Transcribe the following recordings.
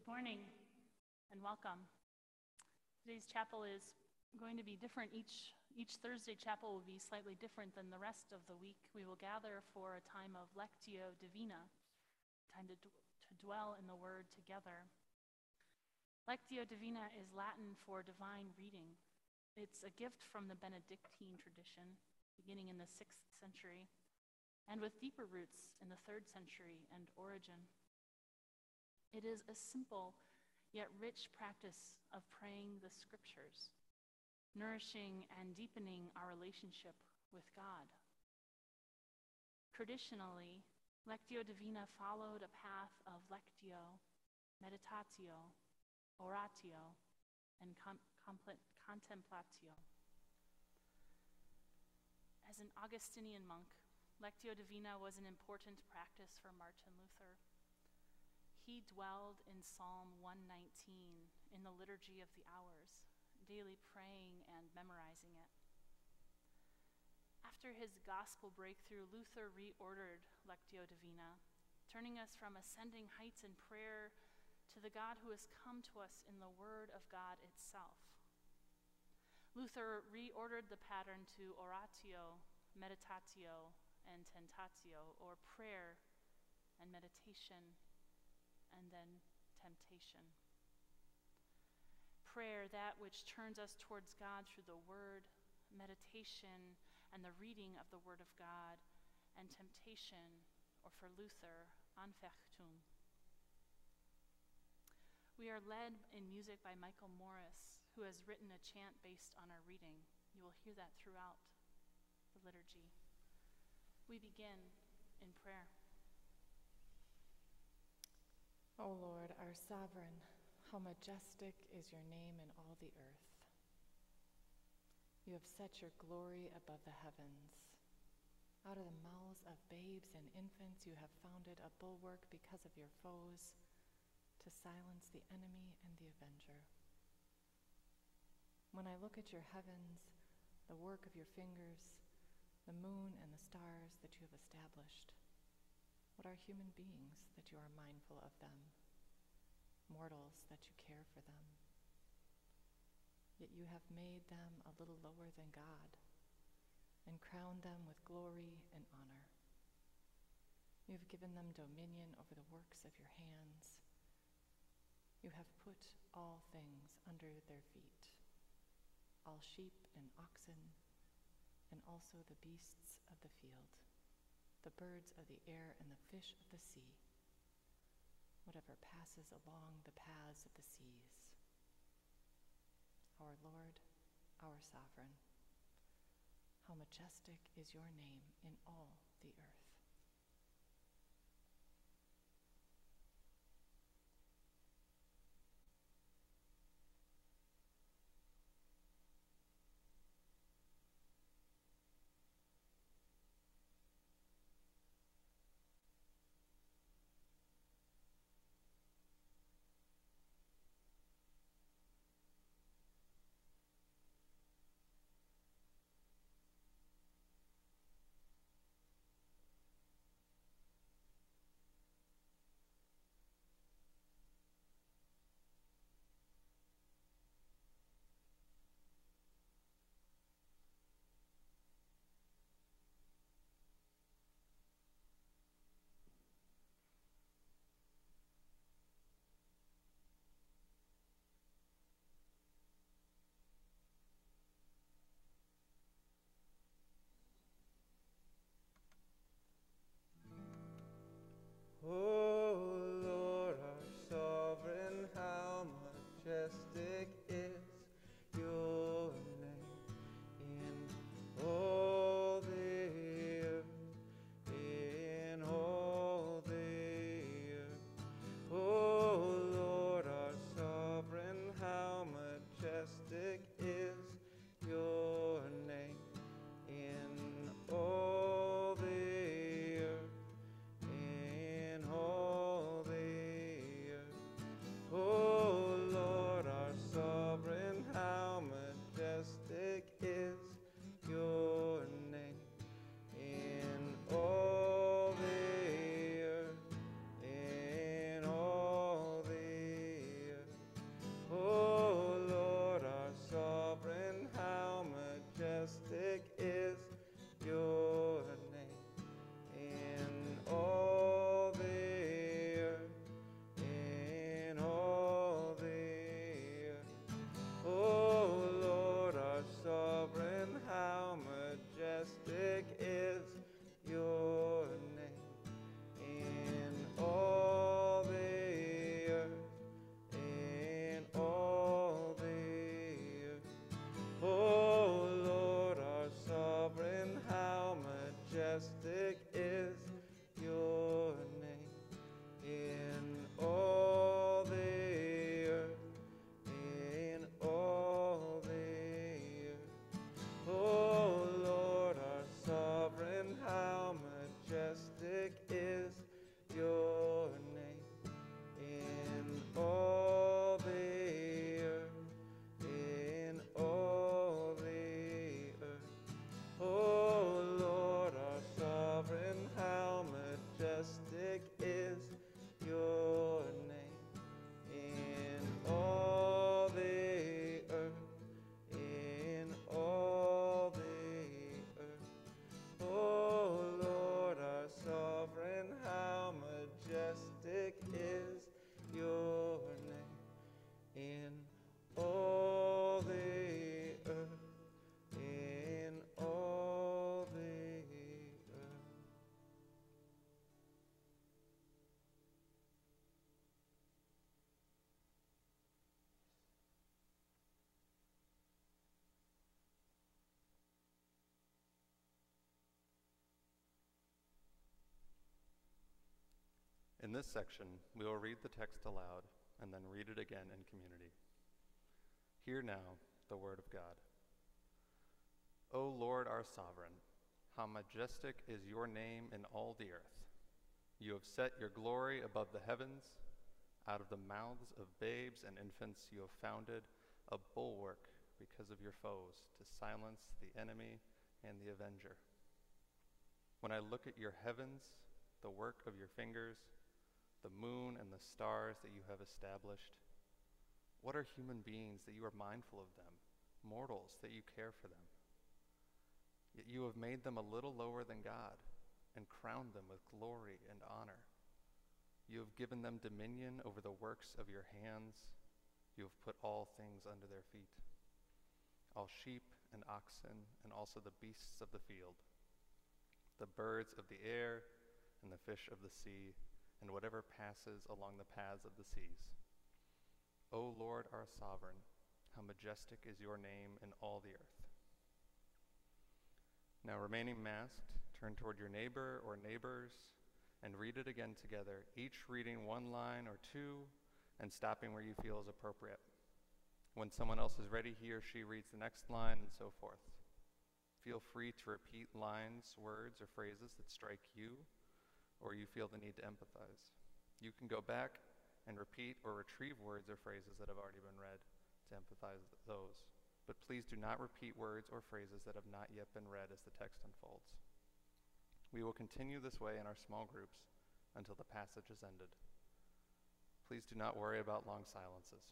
Good morning and welcome. Today's chapel is going to be different. Each, each Thursday chapel will be slightly different than the rest of the week. We will gather for a time of Lectio Divina, time to, to dwell in the Word together. Lectio Divina is Latin for divine reading. It's a gift from the Benedictine tradition, beginning in the 6th century, and with deeper roots in the 3rd century and Origen. It is a simple yet rich practice of praying the scriptures, nourishing and deepening our relationship with God. Traditionally, Lectio Divina followed a path of lectio, meditatio, oratio, and com- contemplatio. As an Augustinian monk, Lectio Divina was an important practice for Martin Luther. He dwelled in Psalm 119 in the Liturgy of the Hours, daily praying and memorizing it. After his gospel breakthrough, Luther reordered Lectio Divina, turning us from ascending heights in prayer to the God who has come to us in the Word of God itself. Luther reordered the pattern to oratio, meditatio, and tentatio, or prayer and meditation and then temptation. Prayer, that which turns us towards God through the Word, meditation, and the reading of the Word of God, and temptation, or for Luther, Anfechtung. We are led in music by Michael Morris, who has written a chant based on our reading. You will hear that throughout the liturgy. We begin in prayer. O Lord, our sovereign, how majestic is your name in all the earth. You have set your glory above the heavens. Out of the mouths of babes and infants, you have founded a bulwark because of your foes to silence the enemy and the avenger. When I look at your heavens, the work of your fingers, the moon and the stars that you have established, what are human beings that you are mindful of them? Mortals that you care for them. Yet you have made them a little lower than God and crowned them with glory and honor. You have given them dominion over the works of your hands. You have put all things under their feet, all sheep and oxen, and also the beasts of the field the birds of the air and the fish of the sea, whatever passes along the paths of the seas. Our Lord, our sovereign, how majestic is your name in all the earth. In this section, we will read the text aloud and then read it again in community. Hear now the word of God. O Lord our sovereign, how majestic is your name in all the earth. You have set your glory above the heavens. Out of the mouths of babes and infants, you have founded a bulwark because of your foes to silence the enemy and the avenger. When I look at your heavens, the work of your fingers, the moon and the stars that you have established, what are human beings that you are mindful of them, mortals that you care for them? Yet you have made them a little lower than God and crowned them with glory and honor. You have given them dominion over the works of your hands. You have put all things under their feet all sheep and oxen, and also the beasts of the field, the birds of the air, and the fish of the sea, and whatever passes along the paths of the seas. O Lord our sovereign, how majestic is your name in all the earth. Now, remaining masked, turn toward your neighbor or neighbors and read it again together, each reading one line or two and stopping where you feel is appropriate. When someone else is ready, he or she reads the next line and so forth. Feel free to repeat lines, words, or phrases that strike you or you feel the need to empathize. You can go back and repeat or retrieve words or phrases that have already been read to empathize those. But please do not repeat words or phrases that have not yet been read as the text unfolds. We will continue this way in our small groups until the passage is ended. Please do not worry about long silences.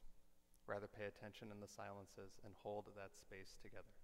Rather, pay attention in the silences and hold that space together.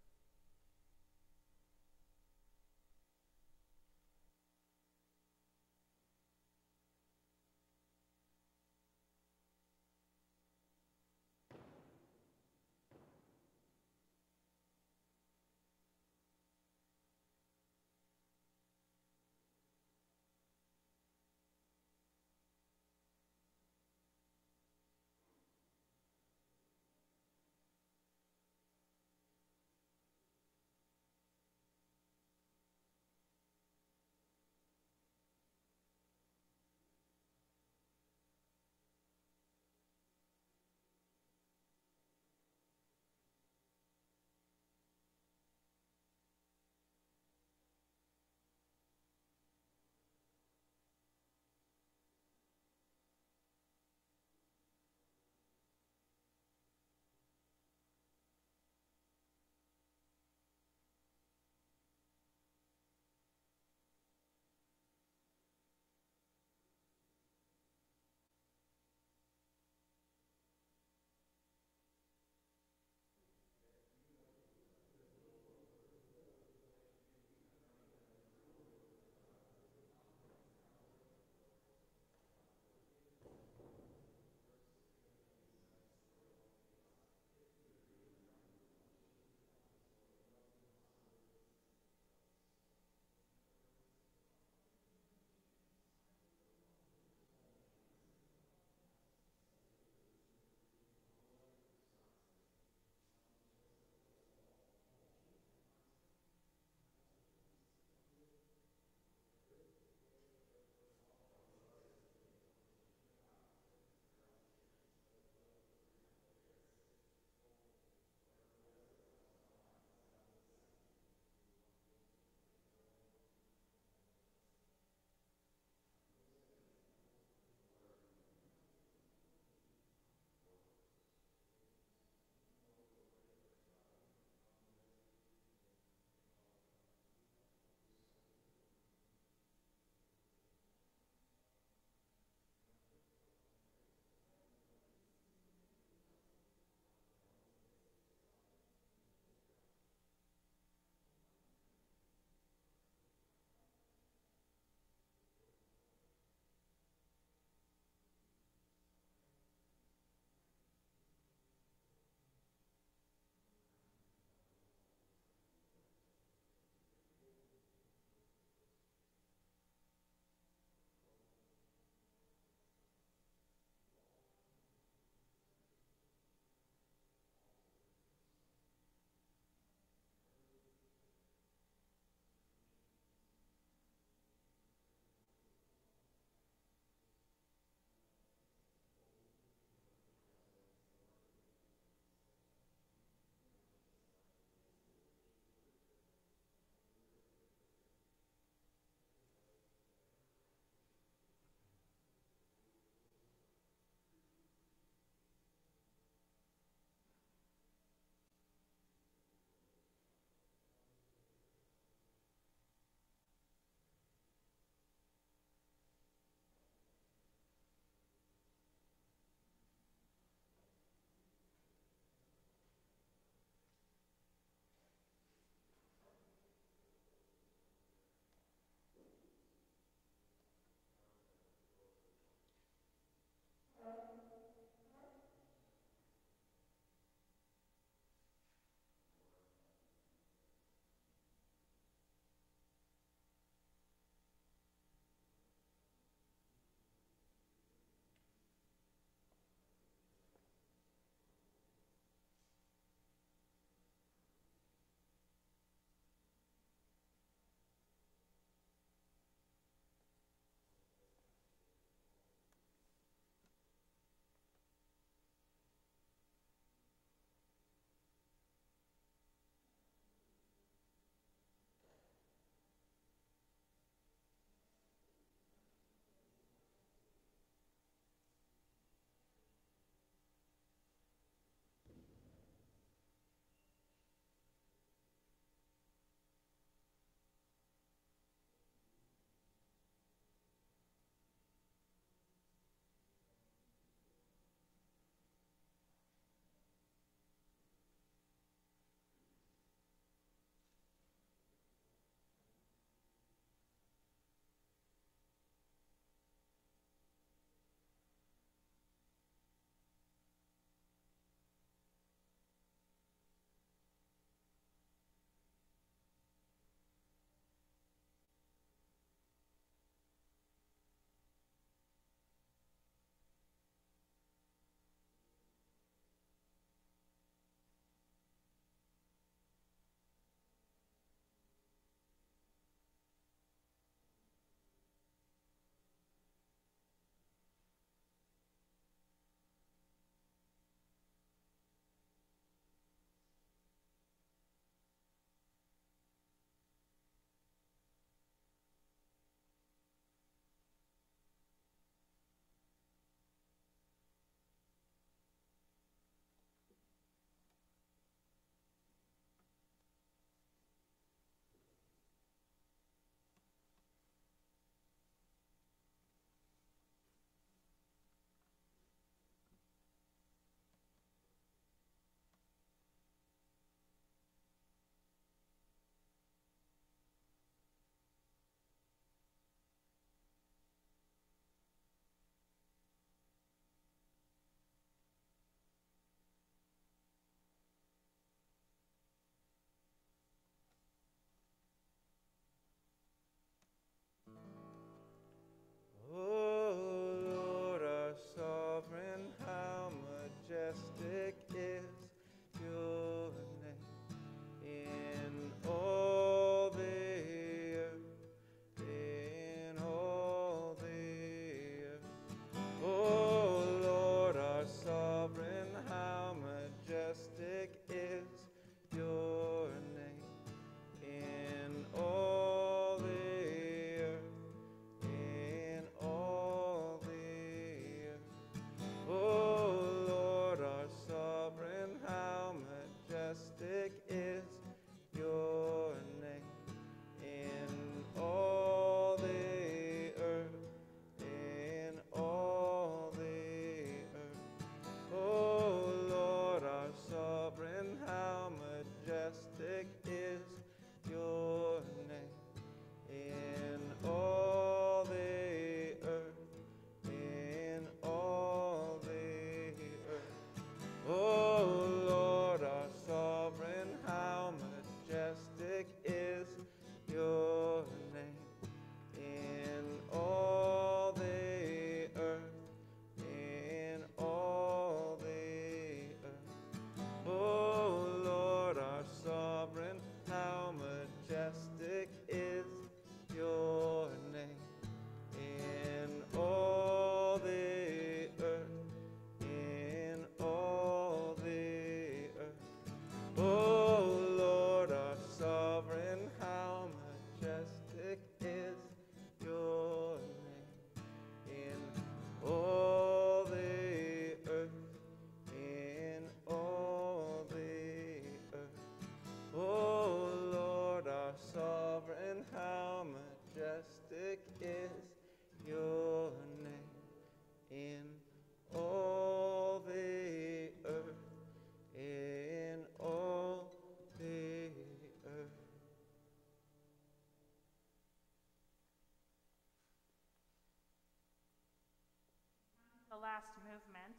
Last movement,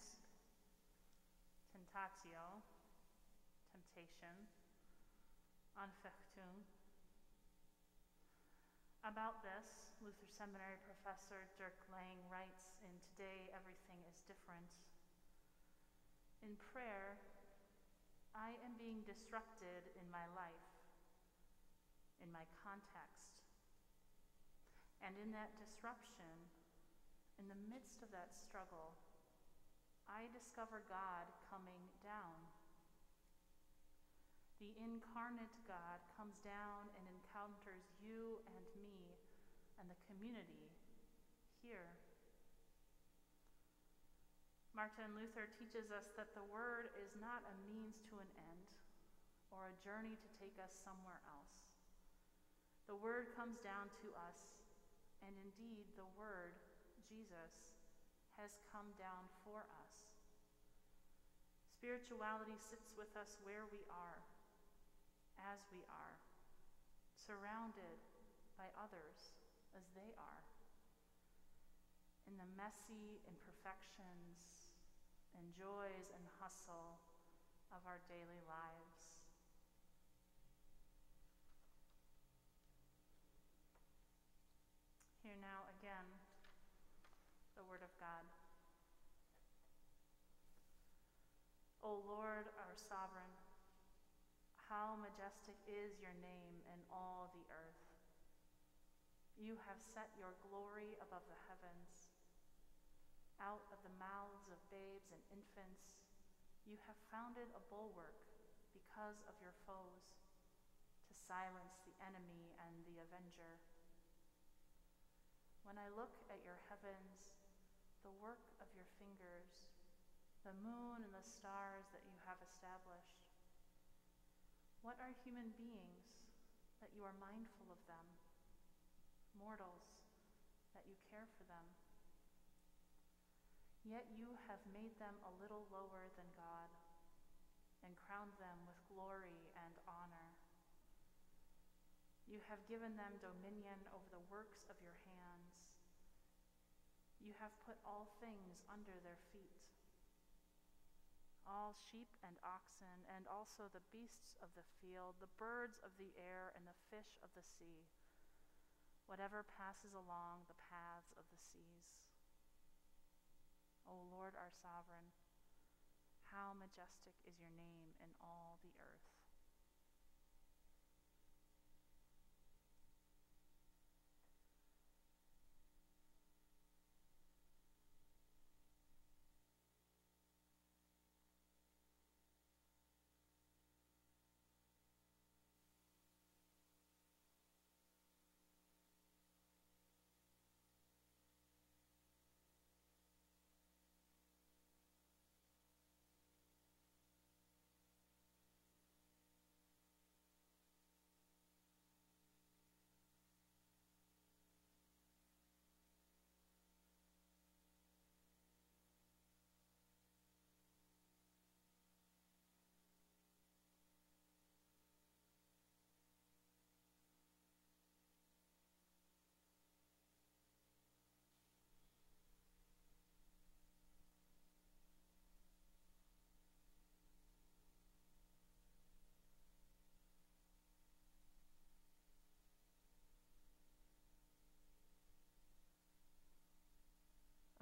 tentatio, temptation, anfechtung. About this, Luther Seminary professor Dirk Lange writes in Today Everything is Different. In prayer, I am being disrupted in my life, in my context. And in that disruption, in the midst of that struggle, I discover God coming down. The incarnate God comes down and encounters you and me and the community here. Martin Luther teaches us that the Word is not a means to an end or a journey to take us somewhere else. The Word comes down to us, and indeed, the Word, Jesus, has come down for us. Spirituality sits with us where we are, as we are, surrounded by others as they are, in the messy imperfections and joys and hustle of our daily lives. Hear now again the Word of God. O Lord, our sovereign, how majestic is your name in all the earth. You have set your glory above the heavens. Out of the mouths of babes and infants, you have founded a bulwark because of your foes, to silence the enemy and the avenger. When I look at your heavens, the work of your fingers, the moon and the stars that you have established, what are human beings that you are mindful of them? Mortals, that you care for them. Yet you have made them a little lower than God and crowned them with glory and honor. You have given them dominion over the works of your hands. You have put all things under their feet all sheep and oxen, and also the beasts of the field, the birds of the air, and the fish of the sea, whatever passes along the paths of the seas. O Lord our sovereign, how majestic is your name in all the earth.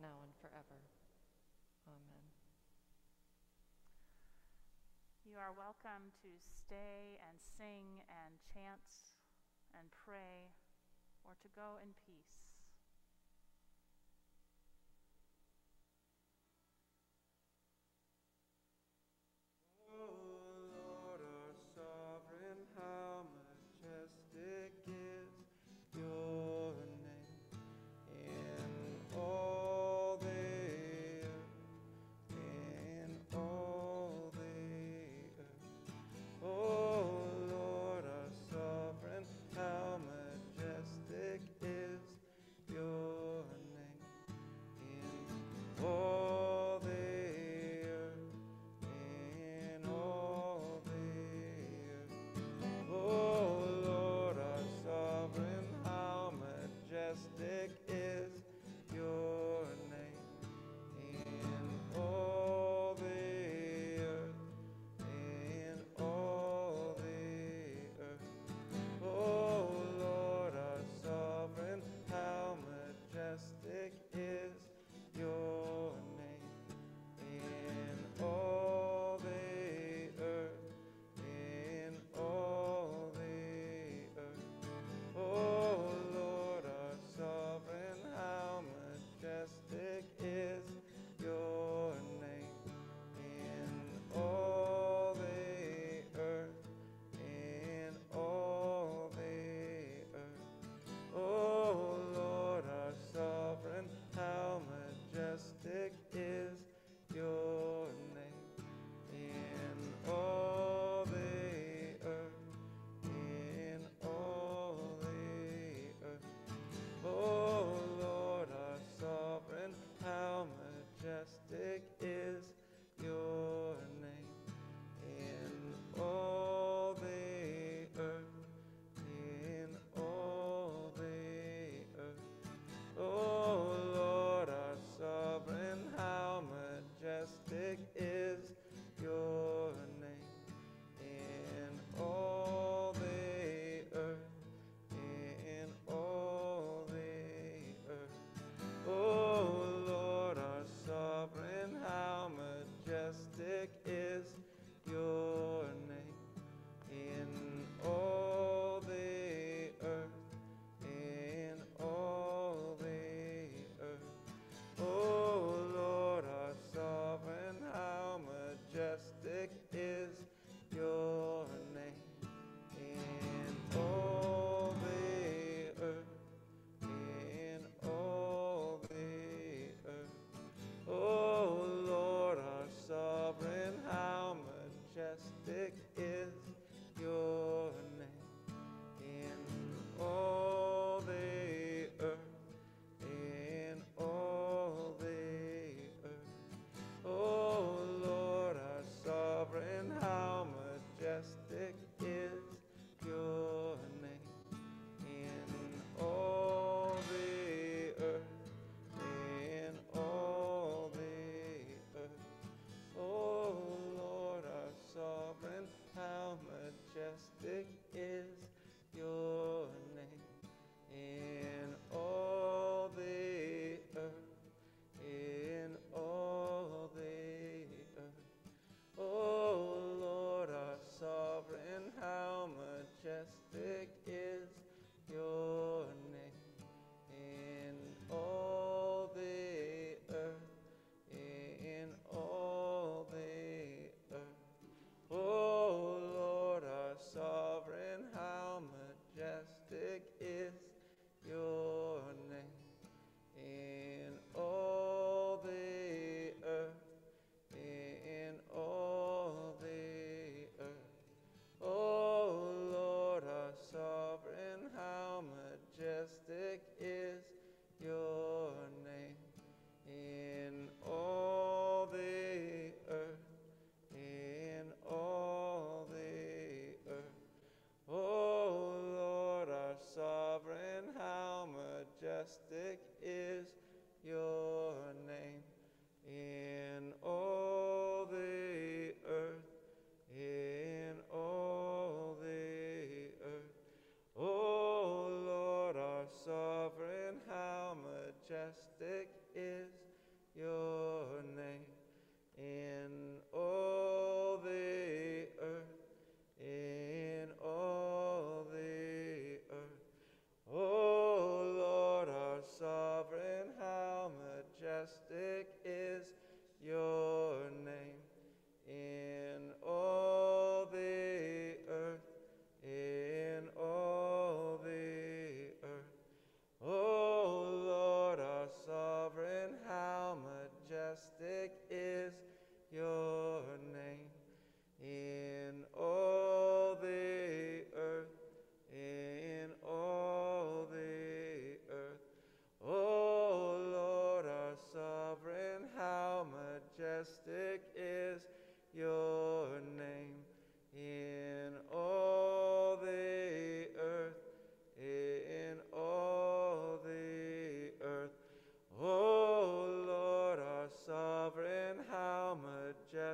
now and forever. Amen. You are welcome to stay and sing and chant and pray or to go in peace.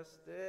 Majestic